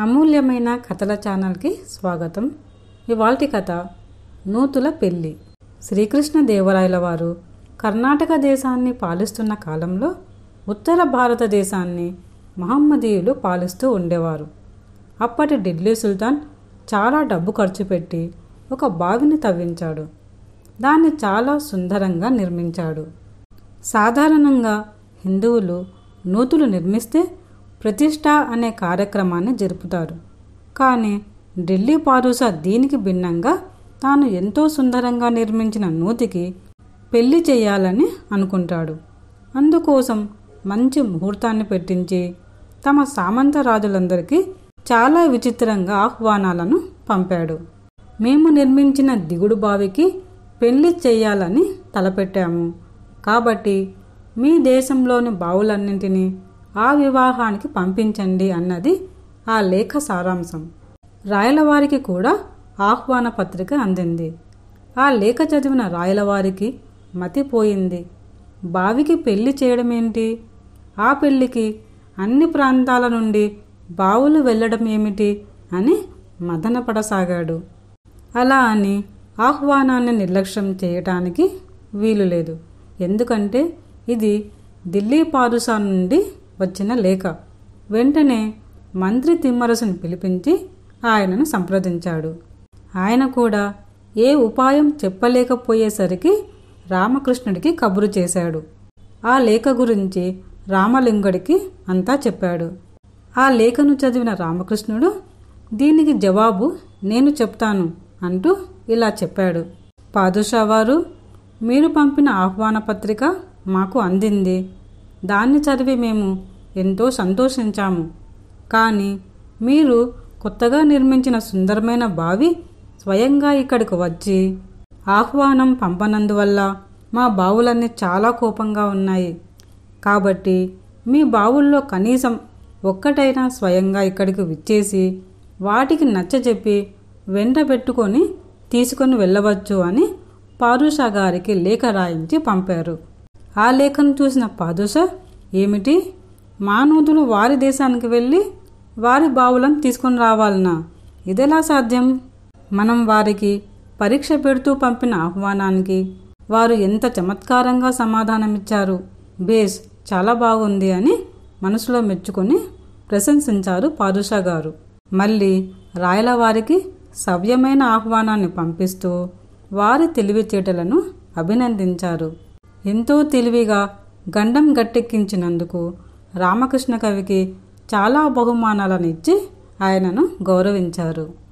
అమూల్యమైన కథల ఛానల్కి స్వాగతం. ఇవాల్టి కథ నూతుల పెళ్ళి శ్రీకృష్ణ దేవరాయల వారు కర్ణాటక దేశాన్ని పాలిస్తున్న కాలంలో ఉత్తర భారతదేశాన్ని మహమ్మదీయులు పాలిస్తూ ఉండేవారు. అప్పటి ఢిల్లీ సుల్తాన్ చాలా డబ్బు ఖర్చు పెట్టి ఒక బావిని తవ్వించాడు. దాన్ని చాలా సుందరంగా నిర్మించాడు. సాధారణంగా హిందువులు నూతులు నిర్మిస్తే ప్రతిష్ట అనే కార్యక్రమాన్ని జరుపుతారు. కానీ ఢిల్లీ పారుస దీనికి భిన్నంగా తాను ఎంతో సుందరంగా నిర్మించిన నూతికి పెళ్ళి చేయాలని అనుకుంటాడు. అందుకోసం మంచి ముహూర్తాన్ని పెట్టించి తమ సామంత రాజులందరికీ చాలా విచిత్రంగా ఆహ్వానాలను పంపాడు. మేము నిర్మించిన దిగుడు బావికి పెళ్ళి చేయాలని తలపెట్టాము. కాబట్టి మీ దేశంలోని బావులన్నింటినీ ఆ వివాహానికి పంపించండి అన్నది ఆ లేఖ సారాంశం. రాయలవారికి కూడా ఆహ్వాన పత్రిక అందింది. ఆ లేఖ చదివిన రాయలవారికి మతిపోయింది బావికి పెళ్ళి చేయడమేంటి? ఆ పెళ్ళికి అన్ని ప్రాంతాల నుండి బావులు వెళ్ళడం ఏమిటి అని మదనపడసాగాడు. అలా అని ఆహ్వానాన్ని నిర్లక్ష్యం చేయటానికి వీలు లేదు. ఎందుకంటే ఇది ఢిల్లీ పారుసా నుండి వచ్చిన లేఖ. వెంటనే మంత్రి తిమ్మరసును పిలిపించి ఆయనను సంప్రదించాడు. ఆయన కూడా ఏ ఉపాయం చెప్పలేకపోయేసరికి రామకృష్ణుడికి కబురు చేశాడు. ఆ లేఖ గురించి రామలింగుడికి అంతా చెప్పాడు. ఆ లేఖను చదివిన రామకృష్ణుడు దీనికి జవాబు నేను చెప్తాను అంటూ ఇలా చెప్పాడు. పాదుషా వారు మీరు పంపిన ఆహ్వాన పత్రిక మాకు అందింది. దాన్ని చదివి మేము ఎంతో సంతోషించాము. కానీ మీరు కొత్తగా నిర్మించిన సుందరమైన బావి స్వయంగా ఇక్కడికి వచ్చి ఆహ్వానం పంపనందువల్ల మా బావులన్నీ చాలా కోపంగా ఉన్నాయి. కాబట్టి మీ బావుల్లో కనీసం ఒక్కటైనా స్వయంగా ఇక్కడికి విచ్చేసి వాటికి నచ్చజెప్పి వెంట పెట్టుకొని తీసుకొని వెళ్ళవచ్చు అని పారుష గారికి లేఖ రాయించి పంపారు. ఆ లేఖను చూసిన పాదుషా ఏమిటి? మానవుదులు వారి దేశానికి వెళ్ళి వారి బావులను తీసుకొని రావాలనా? ఇదెలా సాధ్యం? మనం వారికి పరీక్ష పెడుతూ పంపిన ఆహ్వానానికి వారు ఎంత చమత్కారంగా సమాధానమిచ్చారు. బేస్ చాలా బాగుంది అని మనసులో మెచ్చుకొని ప్రశంసించారు పాదుషా గారు. మళ్ళీ రాయల వారికి సవ్యమైన ఆహ్వానాన్ని పంపిస్తూ వారి తెలివిచేటలను అభినందించారు. ఎంతో తెలివిగా గండం గట్టెక్కించినందుకు రామకృష్ణ కవికి చాలా బహుమానాలను ఇచ్చి ఆయనను గౌరవించారు.